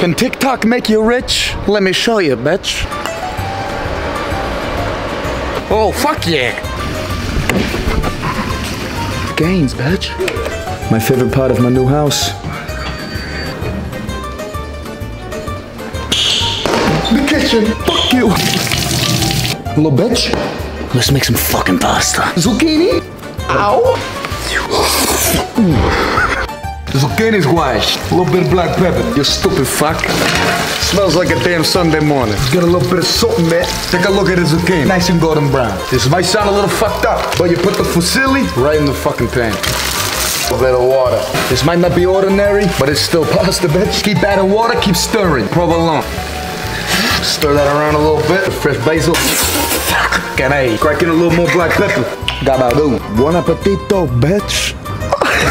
Can TikTok make you rich? Let me show you, bitch. Oh, fuck yeah. Gains, bitch. My favorite part of my new house. The kitchen. Fuck you. Little bitch. Let's make some fucking pasta. Zucchini. Ow. Zucchini squash. A little bit of black pepper. You stupid fuck. Smells like a damn Sunday morning. Got a little bit of salt in there. Take a look at the zucchini. Nice and golden brown. This might sound a little fucked up, but you put the fusilli right in the fucking pan. A bit of water. This might not be ordinary, but it's still pasta, bitch. Keep adding water, keep stirring. Provolone. Stir that around a little bit. The fresh basil. Can I crack in a little more black pepper? Gabadoo. Buon appetito, bitch.